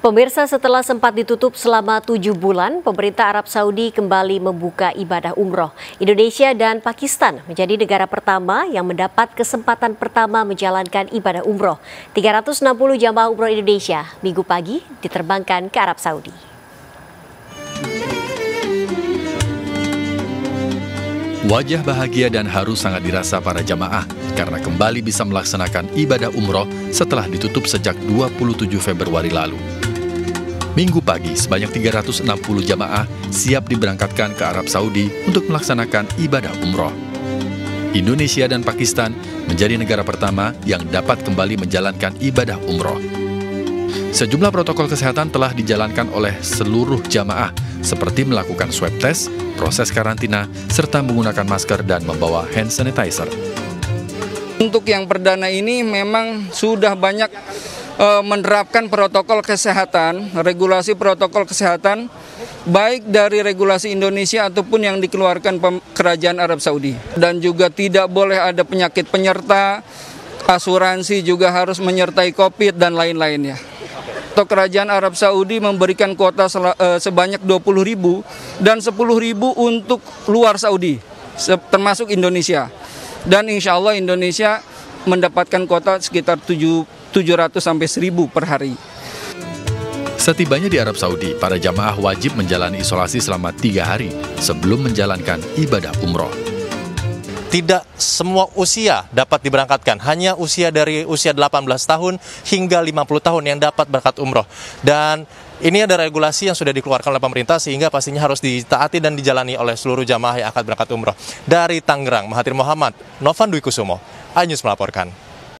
Pemirsa setelah sempat ditutup selama tujuh bulan, pemerintah Arab Saudi kembali membuka ibadah umroh. Indonesia dan Pakistan menjadi negara pertama yang mendapat kesempatan pertama menjalankan ibadah umroh. 360 jamaah umroh Indonesia minggu pagi diterbangkan ke Arab Saudi. Wajah bahagia dan haru sangat dirasa para jamaah karena kembali bisa melaksanakan ibadah umroh setelah ditutup sejak 27 Februari lalu. Minggu pagi, sebanyak 360 jamaah siap diberangkatkan ke Arab Saudi untuk melaksanakan ibadah umroh. Indonesia dan Pakistan menjadi negara pertama yang dapat kembali menjalankan ibadah umroh. Sejumlah protokol kesehatan telah dijalankan oleh seluruh jamaah, seperti melakukan swab test, proses karantina, serta menggunakan masker dan membawa hand sanitizer. Untuk yang perdana ini memang sudah banyak menerapkan protokol kesehatan, regulasi protokol kesehatan, baik dari regulasi Indonesia ataupun yang dikeluarkan Kerajaan Arab Saudi. Dan juga tidak boleh ada penyakit penyerta, asuransi juga harus menyertai COVID dan lain-lainnya. Atau Kerajaan Arab Saudi memberikan kuota eh, sebanyak 20 ribu dan 10 ribu untuk luar Saudi, termasuk Indonesia. Dan insya Allah Indonesia mendapatkan kuota sekitar 7 700 sampai 1000 per hari. Setibanya di Arab Saudi, para jamaah wajib menjalani isolasi selama tiga hari sebelum menjalankan ibadah umroh. Tidak semua usia dapat diberangkatkan, hanya usia dari usia 18 tahun hingga 50 tahun yang dapat berangkat umroh. Dan ini ada regulasi yang sudah dikeluarkan oleh pemerintah sehingga pastinya harus ditaati dan dijalani oleh seluruh jamaah yang akan berangkat umroh. Dari Tangerang, Mahathir Muhammad, Novan Dwi Kusumo, Anyus melaporkan.